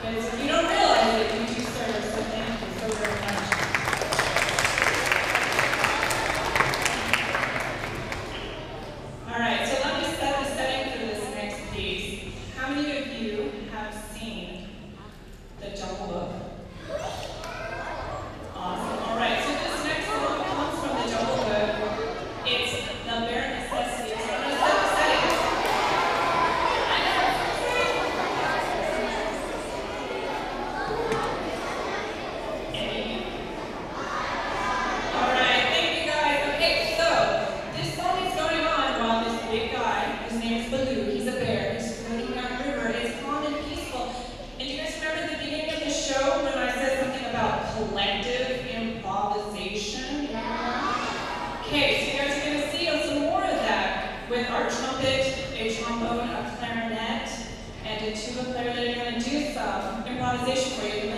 Because improvisation for you in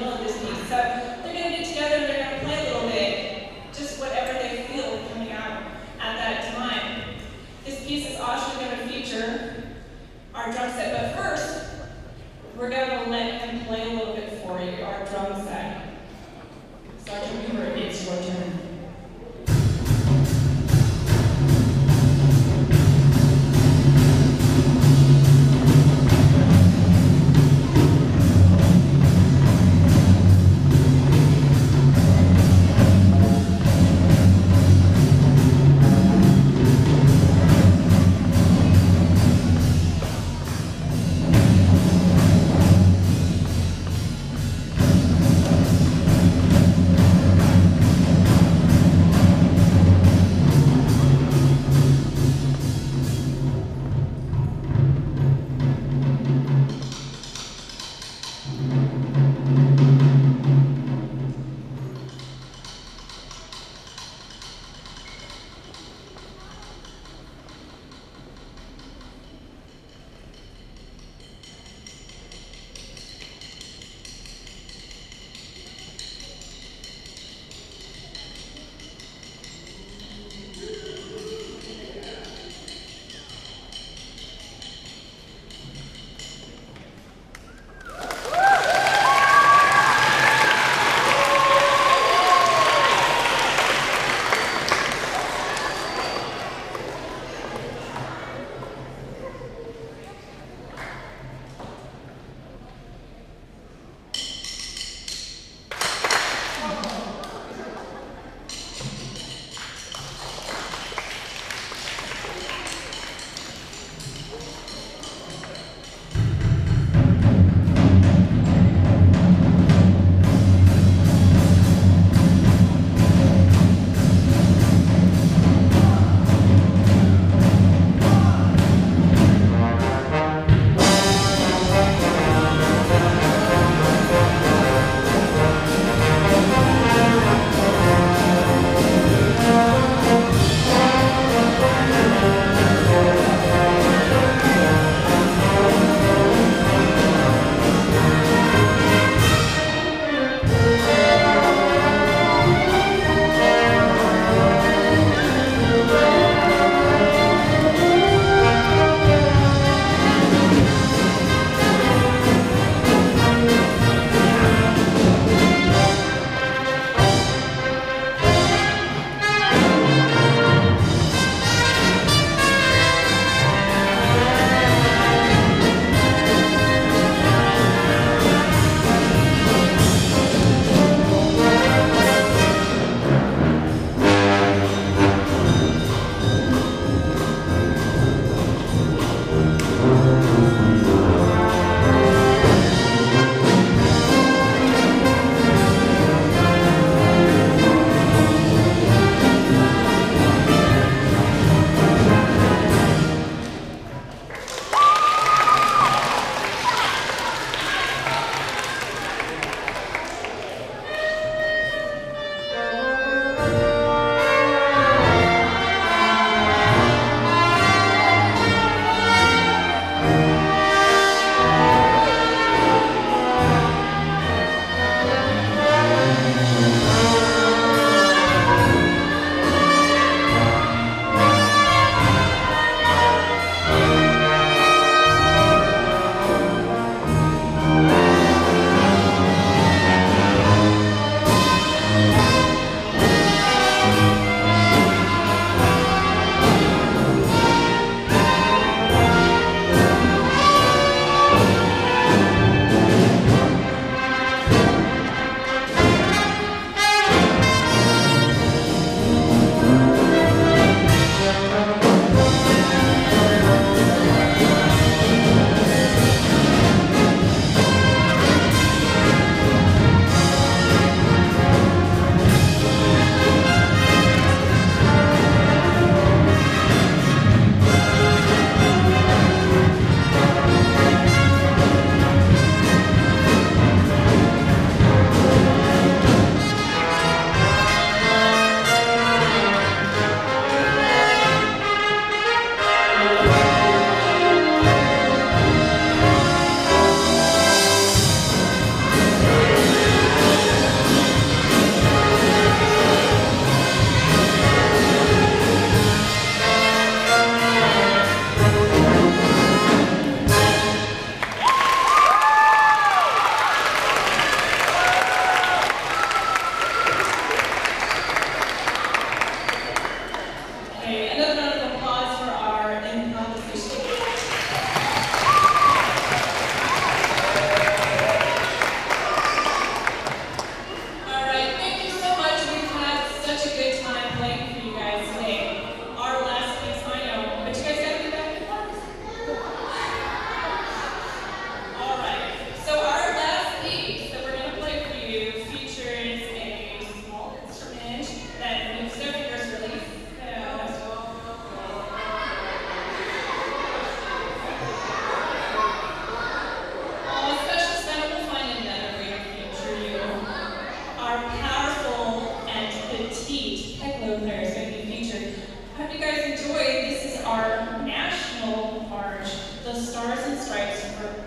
you guys enjoy. this is our national march, the Stars and Stripes for